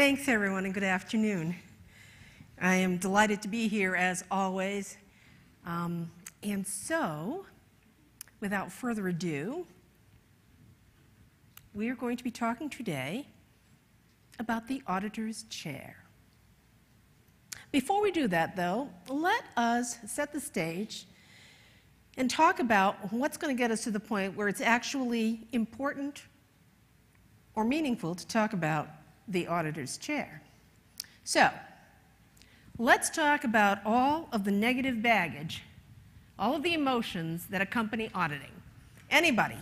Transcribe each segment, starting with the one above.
Thanks, everyone, and good afternoon. I am delighted to be here as always. Um, and so, without further ado, we are going to be talking today about the auditor's chair. Before we do that, though, let us set the stage and talk about what's going to get us to the point where it's actually important or meaningful to talk about the auditor's chair. So, let's talk about all of the negative baggage, all of the emotions that accompany auditing. Anybody?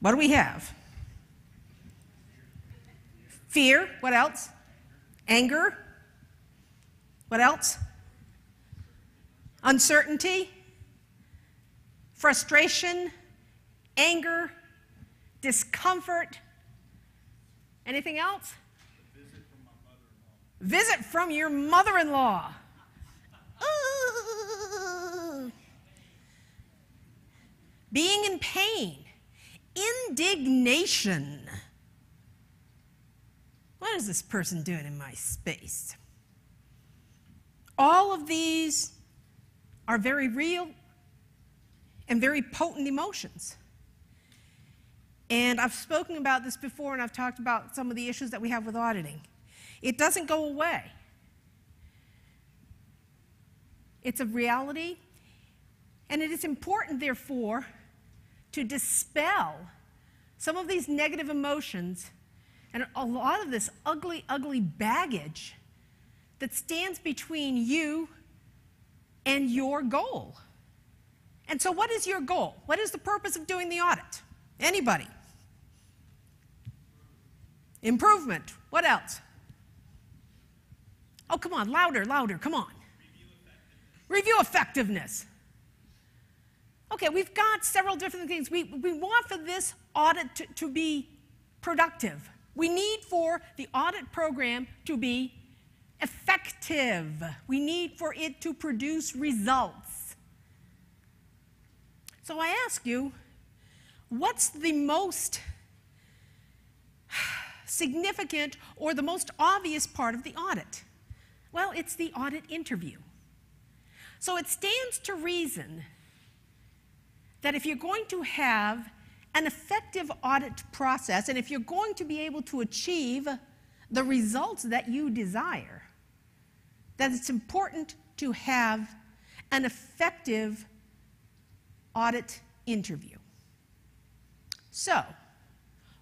What do we have? Fear. What else? Anger. What else? Uncertainty. Frustration. Anger. Discomfort. Anything else? Visit from your mother in law. Being in pain, indignation. What is this person doing in my space? All of these are very real and very potent emotions. And I've spoken about this before, and I've talked about some of the issues that we have with auditing. It doesn't go away, it's a reality, and it is important, therefore, to dispel some of these negative emotions and a lot of this ugly, ugly baggage that stands between you and your goal. And so, what is your goal? What is the purpose of doing the audit? Anybody? Improvement. What else? Oh, come on, louder, louder, come on. Review effectiveness. Okay, we've got several different things. We, we want for this audit to, to be productive. We need for the audit program to be effective. We need for it to produce results. So I ask you, what's the most significant or the most obvious part of the audit? Well, it's the audit interview. So it stands to reason that if you're going to have an effective audit process and if you're going to be able to achieve the results that you desire, that it's important to have an effective audit interview. So,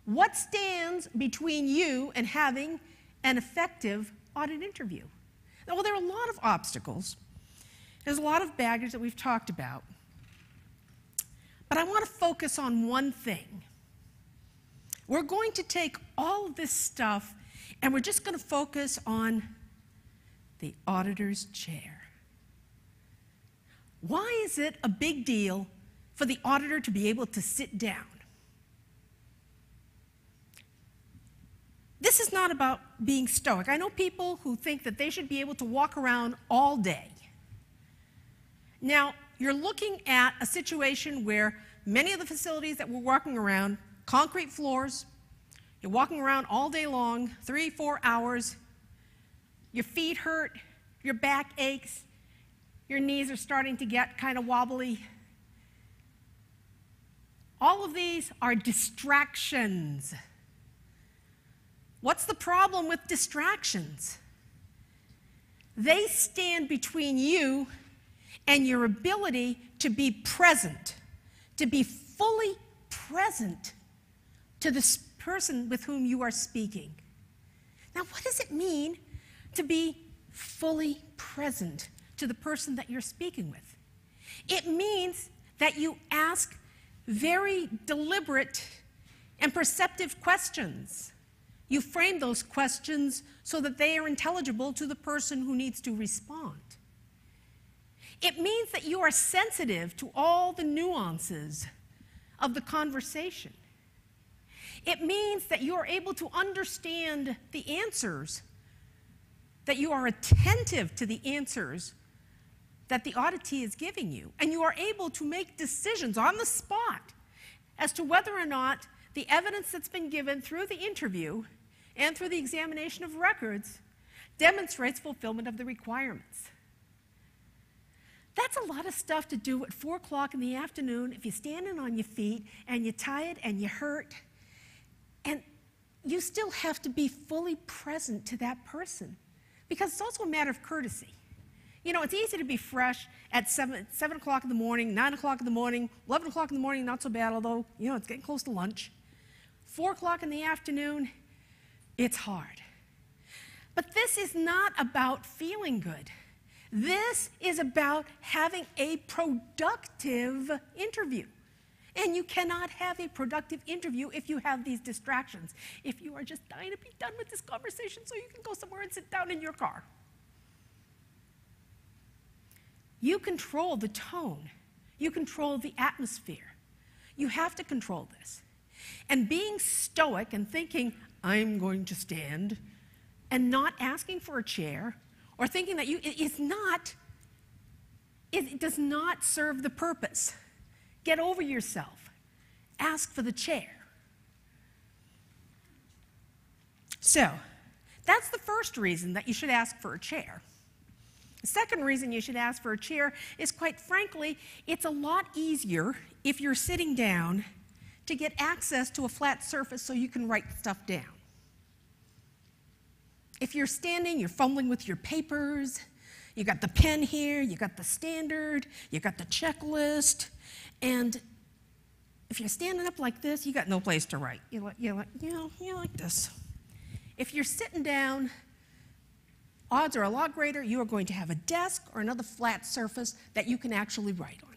what stands between you and having an effective audit interview? Well, there are a lot of obstacles. There's a lot of baggage that we've talked about. But I want to focus on one thing. We're going to take all this stuff and we're just going to focus on the auditor's chair. Why is it a big deal for the auditor to be able to sit down? This is not about being stoic. I know people who think that they should be able to walk around all day. Now, you're looking at a situation where many of the facilities that we're walking around, concrete floors, you're walking around all day long, three, four hours, your feet hurt, your back aches, your knees are starting to get kind of wobbly. All of these are distractions. What's the problem with distractions? They stand between you and your ability to be present, to be fully present to this person with whom you are speaking. Now, what does it mean to be fully present to the person that you're speaking with? It means that you ask very deliberate and perceptive questions you frame those questions so that they are intelligible to the person who needs to respond. It means that you are sensitive to all the nuances of the conversation. It means that you are able to understand the answers, that you are attentive to the answers that the auditee is giving you, and you are able to make decisions on the spot as to whether or not the evidence that's been given through the interview and through the examination of records demonstrates fulfillment of the requirements. That's a lot of stuff to do at 4 o'clock in the afternoon if you're standing on your feet and you're tired and you're hurt. And you still have to be fully present to that person because it's also a matter of courtesy. You know, it's easy to be fresh at 7, 7 o'clock in the morning, 9 o'clock in the morning, 11 o'clock in the morning, not so bad, although, you know, it's getting close to lunch. 4 o'clock in the afternoon, it's hard. But this is not about feeling good. This is about having a productive interview. And you cannot have a productive interview if you have these distractions. If you are just dying to be done with this conversation so you can go somewhere and sit down in your car. You control the tone, you control the atmosphere. You have to control this. And being stoic and thinking, I'm going to stand, and not asking for a chair or thinking that you it is not it does not serve the purpose. Get over yourself. Ask for the chair. So that's the first reason that you should ask for a chair. The second reason you should ask for a chair is quite frankly it's a lot easier if you're sitting down to get access to a flat surface so you can write stuff down if you're standing, you're fumbling with your papers. You got the pen here, you got the standard, you got the checklist, and if you're standing up like this, you got no place to write. You like, you like, you know, you like this. If you're sitting down, odds are a lot greater you are going to have a desk or another flat surface that you can actually write on.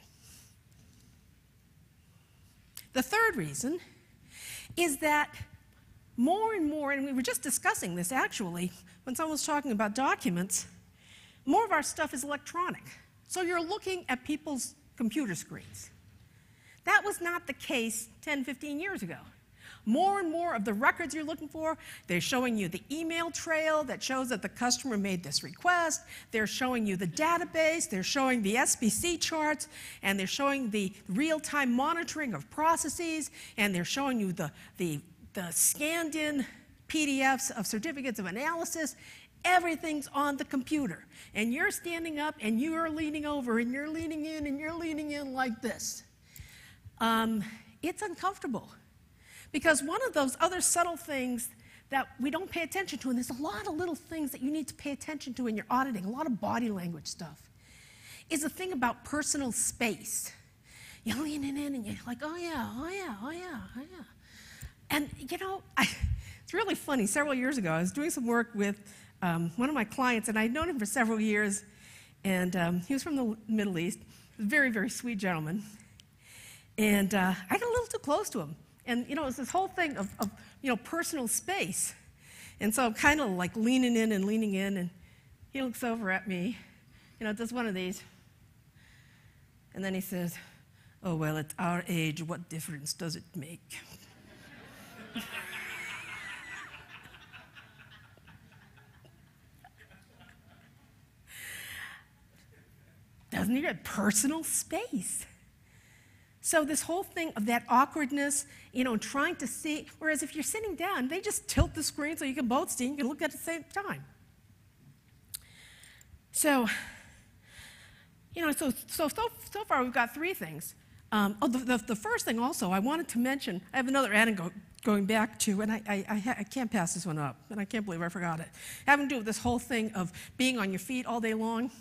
The third reason is that more and more, and we were just discussing this actually when someone was talking about documents, more of our stuff is electronic. So you're looking at people's computer screens. That was not the case 10, 15 years ago. More and more of the records you're looking for, they're showing you the email trail that shows that the customer made this request. They're showing you the database. They're showing the SPC charts. And they're showing the real time monitoring of processes. And they're showing you the, the the scanned in PDFs of certificates of analysis, everything's on the computer. And you're standing up and you're leaning over and you're leaning in and you're leaning in like this. Um, it's uncomfortable. Because one of those other subtle things that we don't pay attention to, and there's a lot of little things that you need to pay attention to in your auditing, a lot of body language stuff, is the thing about personal space. You're leaning in and you're like, oh yeah, oh yeah, oh yeah, oh yeah. And, you know, I, it's really funny. Several years ago, I was doing some work with um, one of my clients, and I'd known him for several years, and um, he was from the Middle East. a Very, very sweet gentleman. And uh, I got a little too close to him. And, you know, it was this whole thing of, of you know, personal space. And so I'm kind of like leaning in and leaning in, and he looks over at me, you know, does one of these. And then he says, Oh, well, at our age, what difference does it make? Doesn't need a personal space. So this whole thing of that awkwardness, you know, trying to see, whereas if you're sitting down, they just tilt the screen so you can both see and you can look at the same time. So, you know, so, so, so, so far we've got three things. Um, oh, the, the, the, first thing also, I wanted to mention, I have another anecdote going back to, and I, I, I, I, can't pass this one up, and I can't believe I forgot it. Having to do with this whole thing of being on your feet all day long.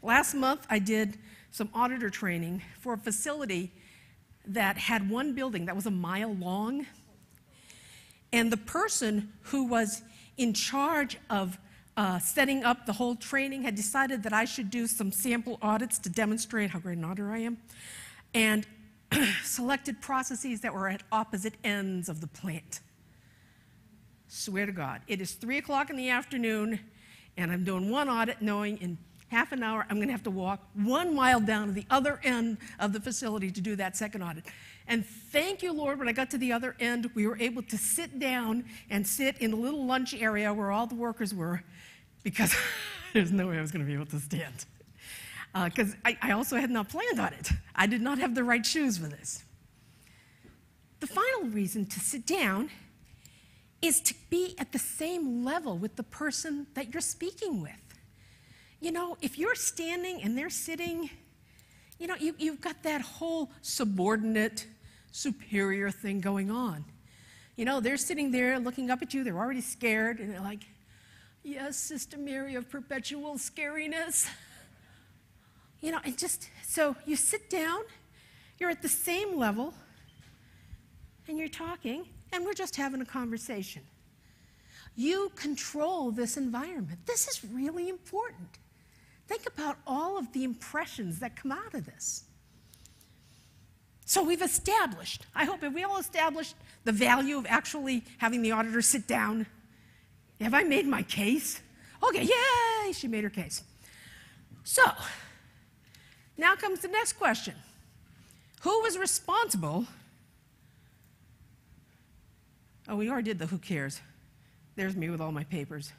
Last month, I did some auditor training for a facility that had one building that was a mile long. And the person who was in charge of uh, setting up the whole training had decided that I should do some sample audits to demonstrate how great an auditor I am. And selected processes that were at opposite ends of the plant. Swear to God. It is 3 o'clock in the afternoon, and I'm doing one audit knowing in half an hour I'm going to have to walk one mile down to the other end of the facility to do that second audit. And thank you, Lord, when I got to the other end, we were able to sit down and sit in the little lunch area where all the workers were because there's no way I was going to be able to stand because uh, I, I also had not planned on it. I did not have the right shoes for this. The final reason to sit down is to be at the same level with the person that you're speaking with. You know, if you're standing and they're sitting, you know, you, you've got that whole subordinate, superior thing going on. You know, they're sitting there looking up at you, they're already scared, and they're like, Yes, Sister Mary of perpetual scariness. You know, and just so you sit down, you're at the same level, and you're talking, and we're just having a conversation. You control this environment. This is really important. Think about all of the impressions that come out of this. So we've established, I hope, have we all established the value of actually having the auditor sit down? Have I made my case? Okay, yay, she made her case. So, now comes the next question Who was responsible? Oh, we already did the who cares. There's me with all my papers.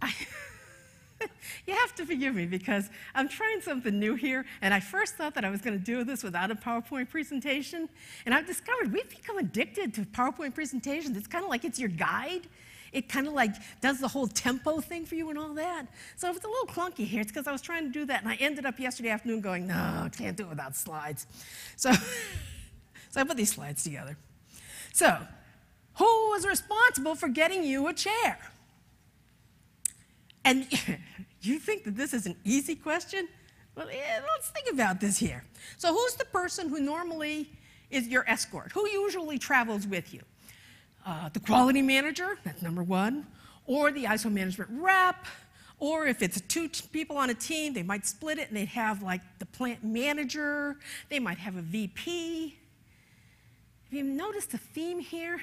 I you have to forgive me because I'm trying something new here, and I first thought that I was going to do this without a PowerPoint presentation, and I've discovered we've become addicted to PowerPoint presentations. It's kind of like it's your guide. It kind of like does the whole tempo thing for you and all that. So if it's a little clunky here, it's because I was trying to do that, and I ended up yesterday afternoon going, no, I can't do it without slides. So, so I put these slides together. So, who was responsible for getting you a chair? And you think that this is an easy question? Well, yeah, let's think about this here. So, who's the person who normally is your escort? Who usually travels with you? Uh, the quality manager, that's number one, or the ISO management rep, or if it's two people on a team, they might split it and they'd have like the plant manager, they might have a VP. Have you noticed the theme here?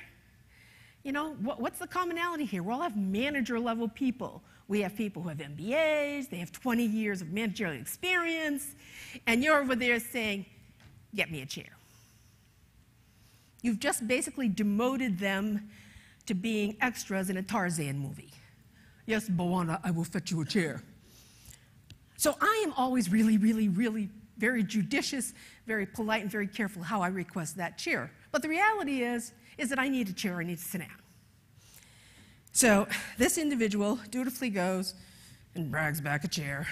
You know, what, what's the commonality here? We all have manager level people we have people who have MBAs, they have 20 years of managerial experience, and you're over there saying, Get me a chair. You've just basically demoted them to being extras in a Tarzan movie. Yes, Bwana, I will fetch you a chair. So I am always really, really, really very judicious, very polite, and very careful how I request that chair. But the reality is, is that I need a chair, I need to sit down. So this individual dutifully goes and brags back a chair.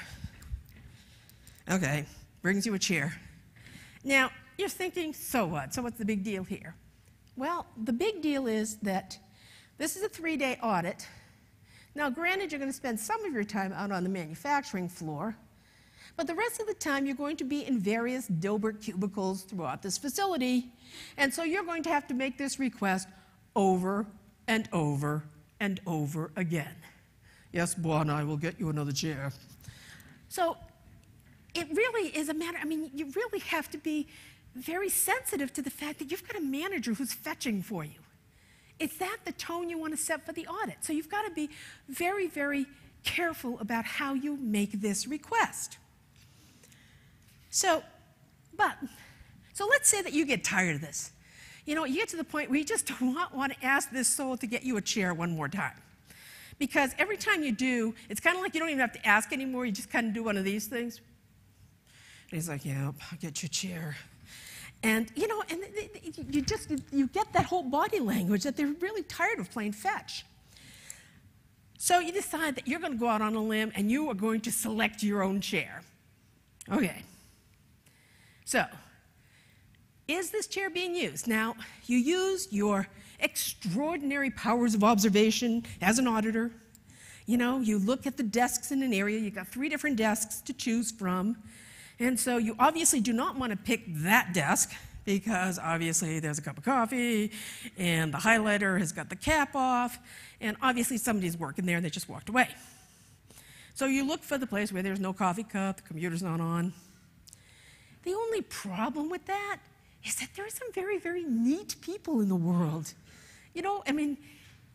Okay, brings you a chair. Now, you're thinking, so what? So what's the big deal here? Well, the big deal is that this is a three day audit. Now, granted, you're going to spend some of your time out on the manufacturing floor, but the rest of the time you're going to be in various Dilbert cubicles throughout this facility. And so you're going to have to make this request over and over and over again. Yes, Bwana, I will get you another chair. So it really is a matter, I mean, you really have to be very sensitive to the fact that you've got a manager who's fetching for you. Is that the tone you want to set for the audit? So you've got to be very, very careful about how you make this request. So, but, so let's say that you get tired of this. You know, you get to the point where you just don't want to ask this soul to get you a chair one more time. Because every time you do, it's kind of like you don't even have to ask anymore. You just kind of do one of these things. And he's like, yeah, I'll get you a chair. And, you know, and you just, you get that whole body language that they're really tired of playing fetch. So you decide that you're going to go out on a limb and you are going to select your own chair. Okay. So is this chair being used? Now, you use your extraordinary powers of observation as an auditor. You know, you look at the desks in an area, you've got three different desks to choose from. And so you obviously do not want to pick that desk because obviously there's a cup of coffee and the highlighter has got the cap off, and obviously somebody's working there and they just walked away. So you look for the place where there's no coffee cup, the computer's not on. The only problem with that is that there are some very, very neat people in the world. You know, I mean,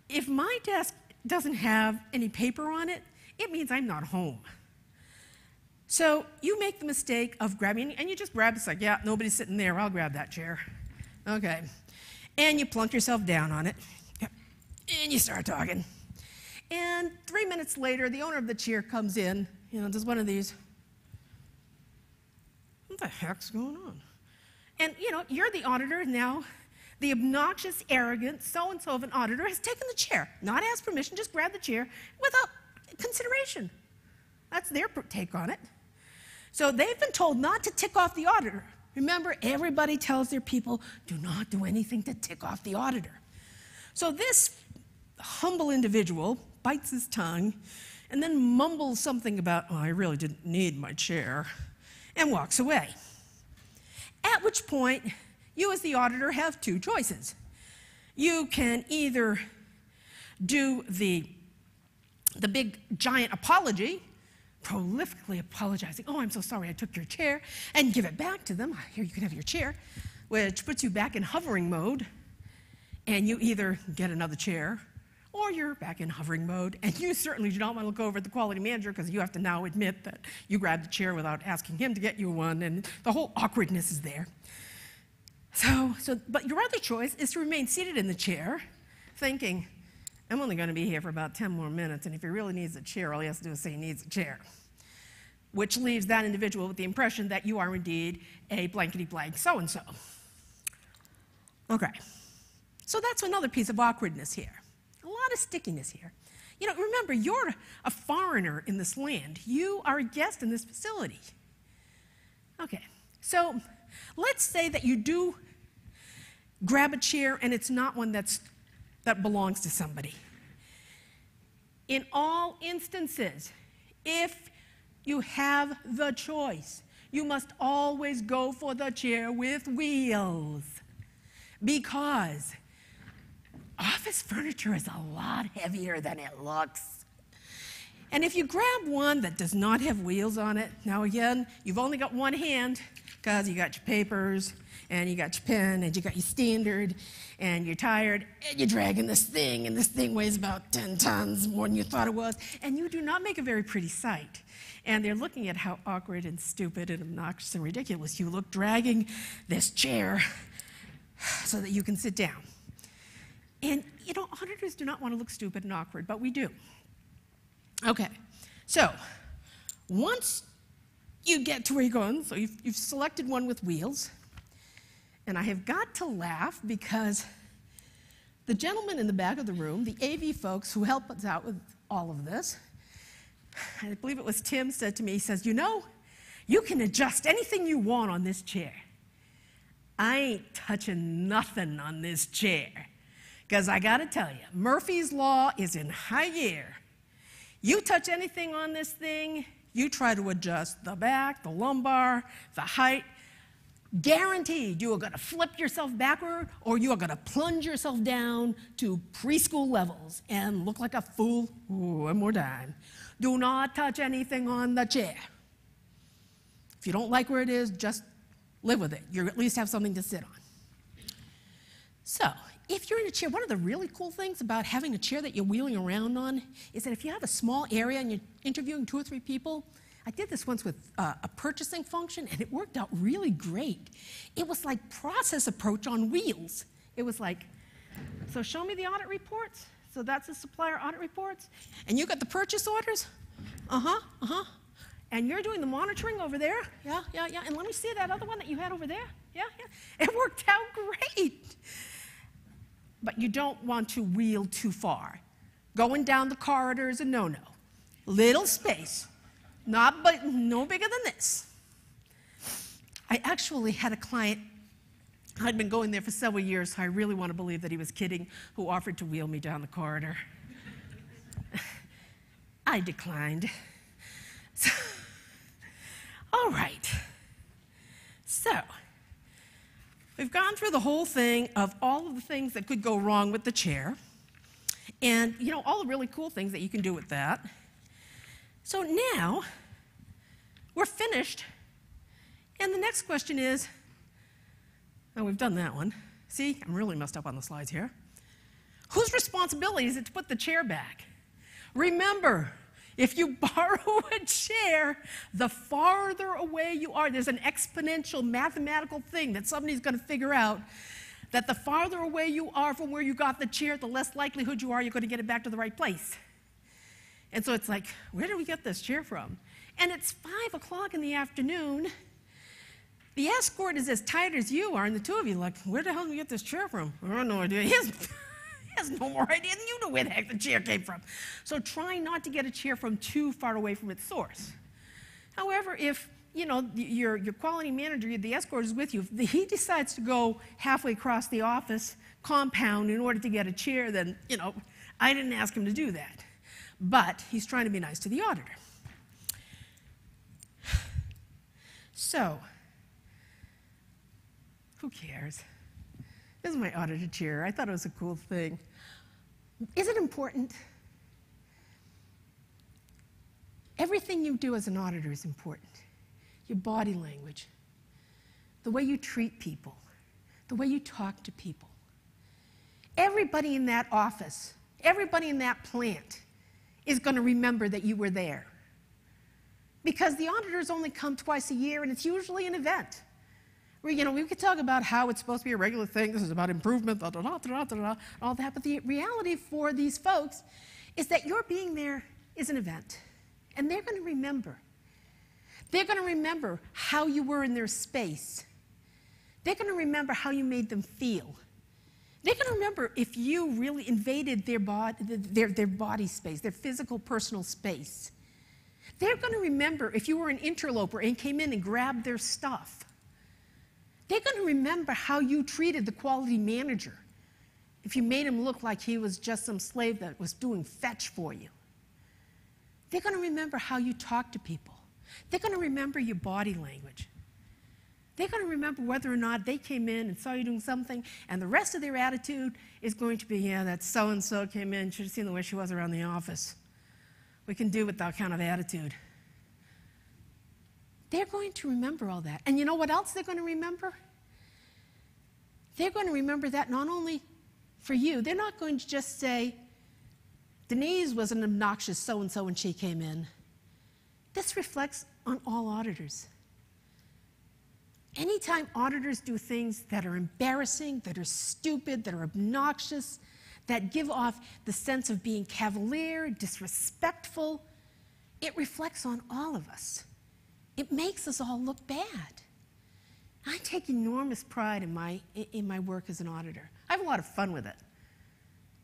if my desk doesn't have any paper on it, it means I'm not home. So you make the mistake of grabbing, and you just grab, it's like, yeah, nobody's sitting there, I'll grab that chair. Okay. And you plunk yourself down on it, and you start talking. And three minutes later, the owner of the chair comes in, you know, does one of these. What the heck's going on? And you know, you're the auditor now. the obnoxious, arrogant so and so of an auditor has taken the chair, not asked permission, just grabbed the chair without consideration. That's their take on it. So they've been told not to tick off the auditor. Remember, everybody tells their people, do not do anything to tick off the auditor. So this humble individual bites his tongue and then mumbles something about, oh, I really didn't need my chair, and walks away. At which point, you as the auditor have two choices. You can either do the, the big giant apology, prolifically apologizing, oh, I'm so sorry I took your chair, and give it back to them. Here, you can have your chair, which puts you back in hovering mode, and you either get another chair or you're back in hovering mode. And you certainly do not want to look over at the quality manager because you have to now admit that you grabbed the chair without asking him to get you one, and the whole awkwardness is there. So, so, but your other choice is to remain seated in the chair, thinking, I'm only going to be here for about 10 more minutes, and if he really needs a chair, all he has to do is say he needs a chair. Which leaves that individual with the impression that you are indeed a blankety blank so and so. Okay, so that's another piece of awkwardness here lot of stickiness here. You know, remember, you're a foreigner in this land. You are a guest in this facility. Okay, so let's say that you do grab a chair and it's not one that's, that belongs to somebody. In all instances, if you have the choice, you must always go for the chair with wheels because office furniture is a lot heavier than it looks. And if you grab one that does not have wheels on it, now again, you've only got one hand because you got your papers and you got your pen and you got your standard and you're tired and you're dragging this thing and this thing weighs about 10 tons more than you thought it was and you do not make a very pretty sight. And they're looking at how awkward and stupid and obnoxious and ridiculous you look dragging this chair so that you can sit down. And, you know, auditors do not want to look stupid and awkward, but we do. Okay, so once you get to where you're going, so you've, you've selected one with wheels, and I have got to laugh because the gentleman in the back of the room, the AV folks who help us out with all of this, I believe it was Tim said to me, he says, You know, you can adjust anything you want on this chair. I ain't touching nothing on this chair. Because I got to tell you, Murphy's Law is in high gear. You touch anything on this thing, you try to adjust the back, the lumbar, the height. Guaranteed, you are going to flip yourself backward or you are going to plunge yourself down to preschool levels and look like a fool. Ooh, one more time. Do not touch anything on the chair. If you don't like where it is, just live with it. You at least have something to sit on. So, if you're in a chair, one of the really cool things about having a chair that you're wheeling around on is that if you have a small area and you're interviewing two or three people, I did this once with uh, a purchasing function and it worked out really great. It was like process approach on wheels. It was like, so show me the audit reports. So that's the supplier audit reports. And you got the purchase orders? Uh huh, uh huh. And you're doing the monitoring over there? Yeah, yeah, yeah. And let me see that other one that you had over there? Yeah, yeah. It worked out great but you don't want to wheel too far. Going down the corridor is a no no. Little space, not but no bigger than this. I actually had a client, I'd been going there for several years, so I really want to believe that he was kidding, who offered to wheel me down the corridor. I declined. So, all right. So, We've gone through the whole thing of all of the things that could go wrong with the chair, and you know, all the really cool things that you can do with that. So now we're finished, and the next question is oh, we've done that one. See, I'm really messed up on the slides here. Whose responsibility is it to put the chair back? Remember, if you borrow a chair, the farther away you are, there's an exponential mathematical thing that somebody's going to figure out that the farther away you are from where you got the chair, the less likelihood you are you're going to get it back to the right place. And so it's like, where did we get this chair from? And it's five o'clock in the afternoon. The escort is as tight as you are, and the two of you like, where the hell did we get this chair from? I have no idea. Has, no more idea than you know where the heck the chair came from. So try not to get a chair from too far away from its source. However, if you know your, your quality manager, the escort is with you, if he decides to go halfway across the office compound in order to get a chair, then you know I didn't ask him to do that. But he's trying to be nice to the auditor. So, who cares? This is my auditor chair. I thought it was a cool thing. Is it important? Everything you do as an auditor is important. Your body language, the way you treat people, the way you talk to people. Everybody in that office, everybody in that plant is going to remember that you were there. Because the auditors only come twice a year and it's usually an event. Where, you know, we could talk about how it's supposed to be a regular thing, this is about improvement, da, da, da, da, da, da, all that, but the reality for these folks is that your being there is an event. And they're going to remember. They're going to remember how you were in their space. They're going to remember how you made them feel. They're going to remember if you really invaded their body, their, their body space, their physical, personal space. They're going to remember if you were an interloper and came in and grabbed their stuff. They're going to remember how you treated the quality manager if you made him look like he was just some slave that was doing fetch for you. They're going to remember how you talk to people. They're going to remember your body language. They're going to remember whether or not they came in and saw you doing something, and the rest of their attitude is going to be, yeah, that so and so came in, should have seen the way she was around the office. We can do with that kind of attitude. They're going to remember all that. And you know what else they're going to remember? They're going to remember that not only for you, they're not going to just say, Denise was an obnoxious so and so when she came in. This reflects on all auditors. Anytime auditors do things that are embarrassing, that are stupid, that are obnoxious, that give off the sense of being cavalier, disrespectful, it reflects on all of us. It makes us all look bad. I take enormous pride in my, in my work as an auditor. I have a lot of fun with it.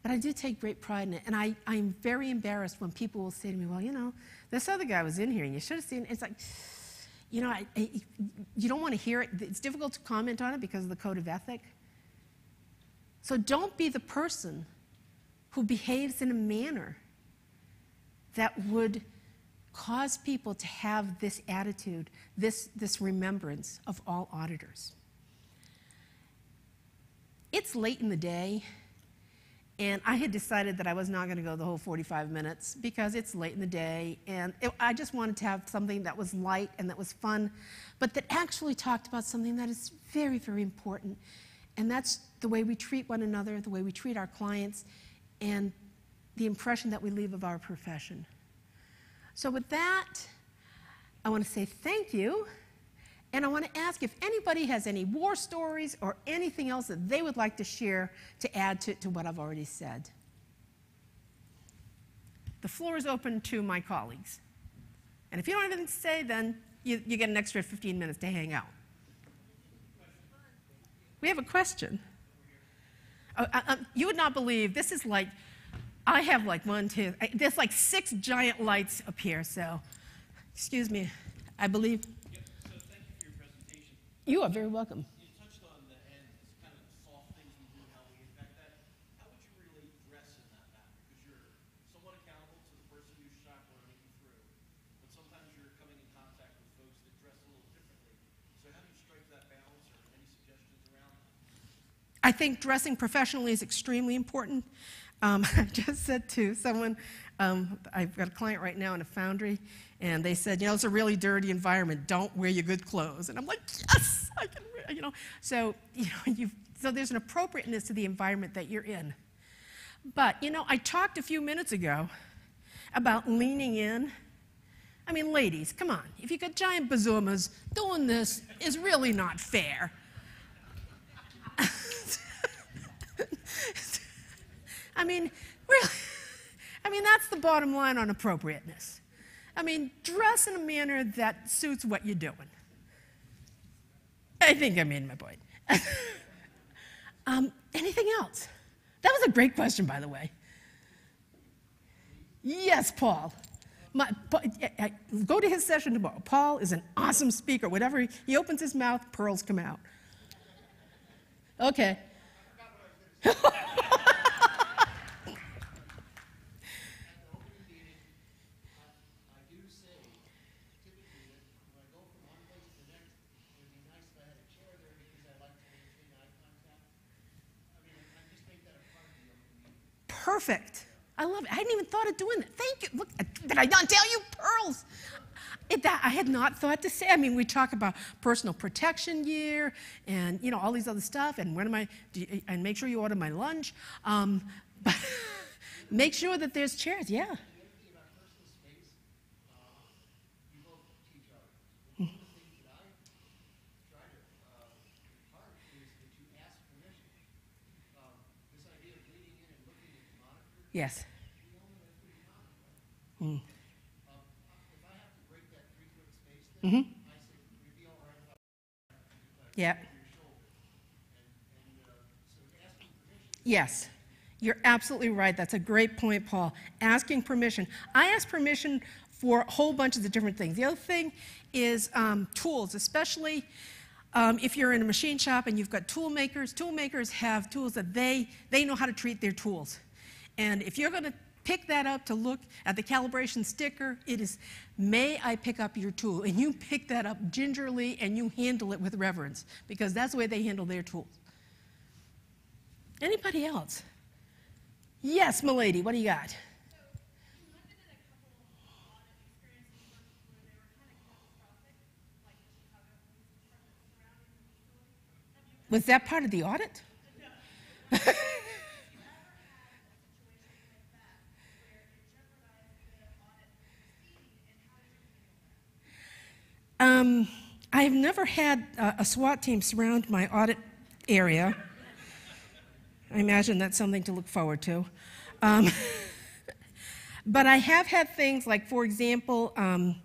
But I do take great pride in it. And I, I'm very embarrassed when people will say to me, well, you know, this other guy was in here and you should have seen it. It's like, you know, I, I, you don't want to hear it. It's difficult to comment on it because of the code of ethic. So don't be the person who behaves in a manner that would cause people to have this attitude, this, this remembrance of all auditors. It's late in the day, and I had decided that I was not going to go the whole 45 minutes because it's late in the day, and it, I just wanted to have something that was light and that was fun, but that actually talked about something that is very, very important, and that's the way we treat one another, the way we treat our clients, and the impression that we leave of our profession. So, with that, I want to say thank you. And I want to ask if anybody has any war stories or anything else that they would like to share to add to, to what I've already said. The floor is open to my colleagues. And if you don't have anything to say, then you, you get an extra 15 minutes to hang out. We have a question. Uh, uh, you would not believe this is like I have like one, two, I, there's like six giant lights up here, so excuse me. I believe. Yep. So thank you for your presentation. You are very welcome. You touched on the end, kind of soft things we do how we affect that. How would you really dress in that matter? Because you're somewhat accountable to the person who's chaperoning you through, but sometimes you're coming in contact with folks that dress a little differently. So how do you strike that balance or any suggestions around that? I think dressing professionally is extremely important. Um, I just said to someone, um, I've got a client right now in a foundry, and they said, you know, it's a really dirty environment. Don't wear your good clothes. And I'm like, yes, I can wear, you know. So, you know, you so there's an appropriateness to the environment that you're in. But, you know, I talked a few minutes ago about leaning in. I mean, ladies, come on. If you got giant bazoomas, doing this is really not fair. I mean, really, I mean, that's the bottom line on appropriateness. I mean, dress in a manner that suits what you're doing. I think I made my point. um, anything else? That was a great question, by the way. Yes, Paul. My, go to his session tomorrow. Paul is an awesome speaker. Whatever he, he opens his mouth, pearls come out. Okay. perfect. I love it. I hadn't even thought of doing that. Thank you. Look, did I not tell you? Pearls. It, that, I had not thought to say. I mean, we talk about personal protection year and you know all these other stuff. And when am I? You, and make sure you order my lunch. Um, but make sure that there's chairs. Yeah. Yes. Mm. Mm-hmm. Yeah. Yes. You're absolutely right. That's a great point, Paul. Asking permission. I ask permission for a whole bunch of the different things. The other thing is um, tools, especially um, if you're in a machine shop and you've got tool makers. Tool makers have tools that they, they know how to treat their tools. And if you're going to pick that up to look at the calibration sticker, it is, may I pick up your tool? And you pick that up gingerly and you handle it with reverence because that's the way they handle their tools. Anybody else? Yes, milady, what do you got? Was that part of the audit? Um, I've never had a, a SWAT team surround my audit area. I imagine that's something to look forward to. Um, but I have had things like, for example, um,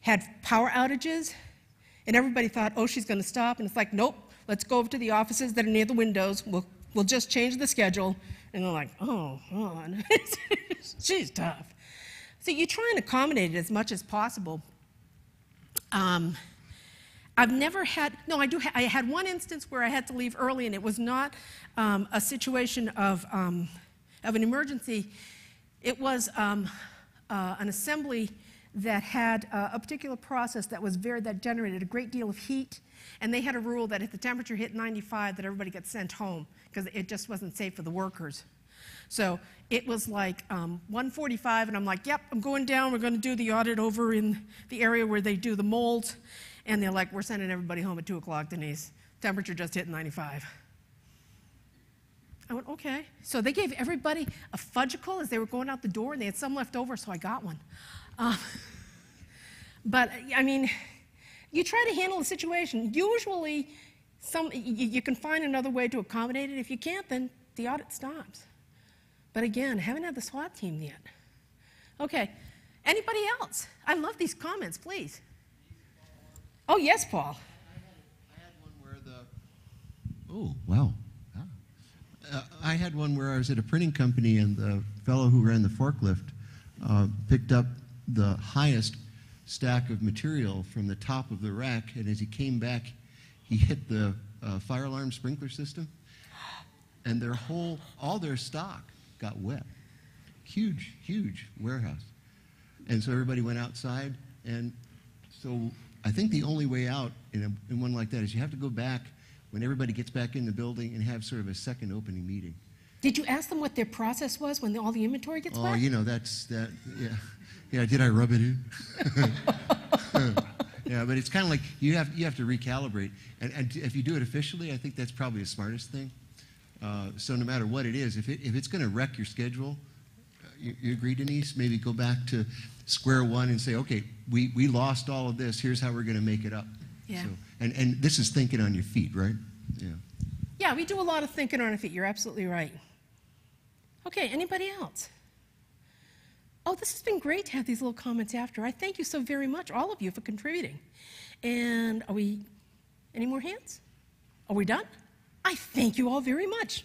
had power outages, and everybody thought, oh, she's going to stop. And it's like, nope, let's go over to the offices that are near the windows. We'll, we'll just change the schedule. And they're like, oh, on. she's tough. So you try and accommodate it as much as possible, um, I've never had, no, I do, ha- I had one instance where I had to leave early, and it was not um, a situation of, um, of an emergency. It was um, uh, an assembly that had uh, a particular process that was very, that generated a great deal of heat, and they had a rule that if the temperature hit 95, that everybody gets sent home because it just wasn't safe for the workers. So it was like um, 145, and I'm like, yep, I'm going down. We're going to do the audit over in the area where they do the molds. And they're like, we're sending everybody home at 2 o'clock, Denise. Temperature just hit 95. I went, okay. So they gave everybody a Fudgsicle as they were going out the door, and they had some left over, so I got one. Uh, but, I mean, you try to handle the situation. Usually, some, you, you can find another way to accommodate it. If you can't, then the audit stops. But again, haven't had the SWAT team yet. Okay, anybody else? I love these comments, please. Oh, yes, Paul. I had, one where the. Oh, wow. Ah. Uh, I had one where I was at a printing company and the fellow who ran the forklift uh, picked up the highest stack of material from the top of the rack, and as he came back, he hit the uh, fire alarm sprinkler system, and their whole, all their stock got wet. Huge, huge warehouse. And so everybody went outside. And so I think the only way out in, a, in one like that is you have to go back when everybody gets back in the building and have sort of a second opening meeting. Did you ask them what their process was when the, all the inventory gets oh, back? Oh, you know, that's that. Yeah. Yeah, did I rub it in? yeah, but it's kind of like you have, you have to recalibrate. And, and if you do it officially, I think that's probably the smartest thing. Uh, so no matter what it is, if, it, if it's going to wreck your schedule, uh, you, you, agree, Denise? Maybe go back to square one and say, okay, we, we lost all of this. Here's how we're going to make it up. Yeah. So, and, and this is thinking on your feet, right? Yeah. Yeah, we do a lot of thinking on our feet. You're absolutely right. Okay, anybody else? Oh, this has been great to have these little comments after. I thank you so very much, all of you, for contributing. And are we Any more hands? Are we done? I thank you all very much.